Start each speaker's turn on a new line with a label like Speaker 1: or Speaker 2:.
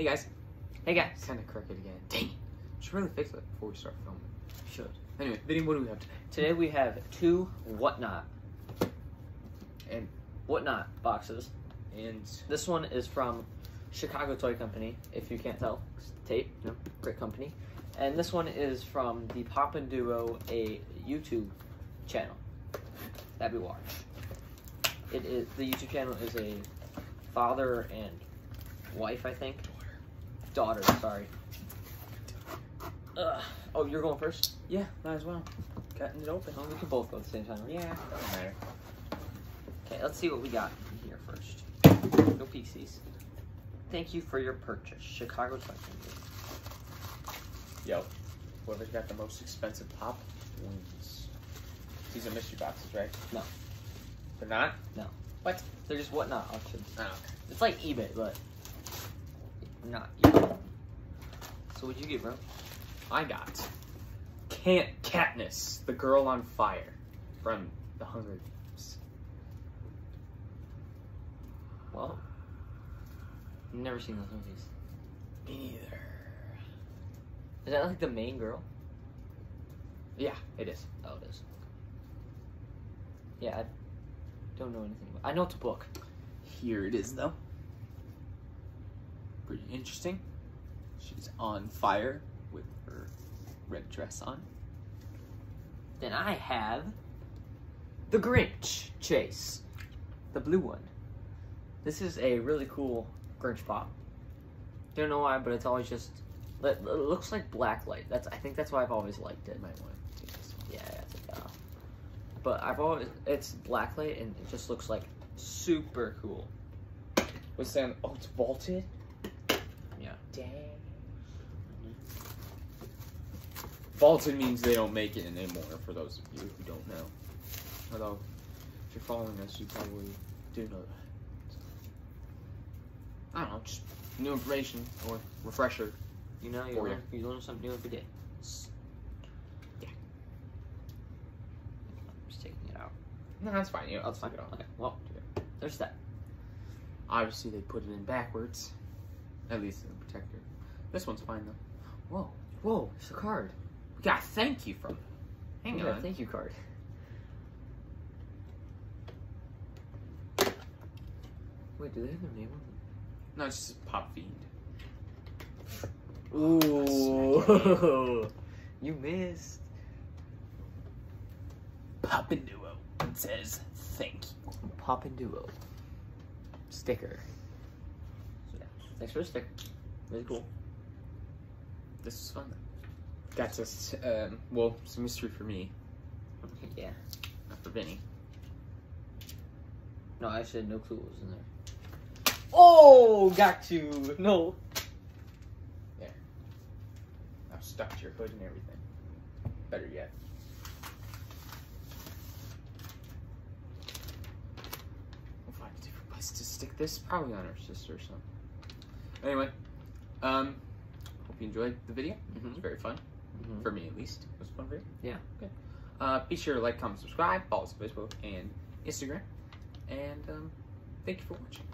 Speaker 1: Hey guys.
Speaker 2: Hey guys.
Speaker 1: It's kind of crooked again. Dang it. Should really fix it before we start filming.
Speaker 2: Should.
Speaker 1: Anyway, Vinny, what do we have today?
Speaker 2: Today we have two whatnot
Speaker 1: And
Speaker 2: whatnot boxes.
Speaker 1: and
Speaker 2: This one is from Chicago Toy Company. If you can't tell, tape, know, great company. And this one is from the Poppin Duo, a YouTube channel that we watch. It is the YouTube channel is a father and wife, I think. Daughter, sorry. Ugh. Oh, you're going first.
Speaker 1: yeah, might as well. Cutting it open.
Speaker 2: Oh, we can both go at the same time. right?
Speaker 1: Yeah, doesn't matter.
Speaker 2: Okay, let's see what we got here first. No pixies. Thank you for your purchase, Chicago Toy Company.
Speaker 1: Yo, whoever's got the most expensive pop wins. These are mystery boxes, right?
Speaker 2: No.
Speaker 1: They're not? No. What?
Speaker 2: They're just whatnot auctions.
Speaker 1: Oh, okay.
Speaker 2: It's like eBay, but not yet. So what'd you get, bro?
Speaker 1: I got Can't Katniss, the girl on fire from the Hunger Games.
Speaker 2: Well, never seen those movies.
Speaker 1: Me neither.
Speaker 2: Is that like the main girl?
Speaker 1: Yeah, it is.
Speaker 2: Oh, it is. Yeah, I don't know anything about. I know it's a book.
Speaker 1: Here it is, though. Pretty interesting. She's on fire with her red dress on.
Speaker 2: Then I have the Grinch Chase, the blue one. This is a really cool Grinch pop. Don't know why, but it's always just it looks like black light. That's I think that's why I've always liked it.
Speaker 1: Might want to take this one.
Speaker 2: Yeah, that's it. Uh, but I've always it's black light and it just looks like super cool.
Speaker 1: What's that? Oh, it's vaulted? Dang. Vaulted means they don't make it anymore, for those of you who don't know. Although, if you're following us, you probably do know that. I don't know, just new information or refresher.
Speaker 2: You know, you learn, you learn something new every day.
Speaker 1: Yeah.
Speaker 2: I'm just taking it out.
Speaker 1: No, that's fine. You know,
Speaker 2: it's fine.
Speaker 1: take it off.
Speaker 2: Okay. Well, there's that.
Speaker 1: Obviously, they put it in backwards. At least in the protector. This one's fine though. Whoa,
Speaker 2: Whoa, it's a card.
Speaker 1: we got thank you from. Hang
Speaker 2: We got a
Speaker 1: on.
Speaker 2: thank you card. Wait, do they have their name on it?
Speaker 1: No, it's just Pop Fiend.
Speaker 2: Ooh, you missed.
Speaker 1: Poppin Duo. It says thank you.
Speaker 2: Poppin Duo sticker. So, yeah. Thanks for the sticker. Really cool.
Speaker 1: This is fun. That's a, um, well, it's a mystery for me,
Speaker 2: Yeah.
Speaker 1: not for Vinny.
Speaker 2: No, I actually had no clue what was in there. Oh, got you. No.
Speaker 1: I've stuck to your hood and everything. Better yet. We'll find a different place to stick this. Probably on our sister or something. Anyway, um, hope you enjoyed the video. It was
Speaker 2: Mhm.
Speaker 1: very fun.
Speaker 2: Mhm.
Speaker 1: For me, at least. It was a fun video.
Speaker 2: Yeah.
Speaker 1: Good. Uh, be sure to like, comment, subscribe. Follow us on Facebook and Instagram. And, um, thank you for watching.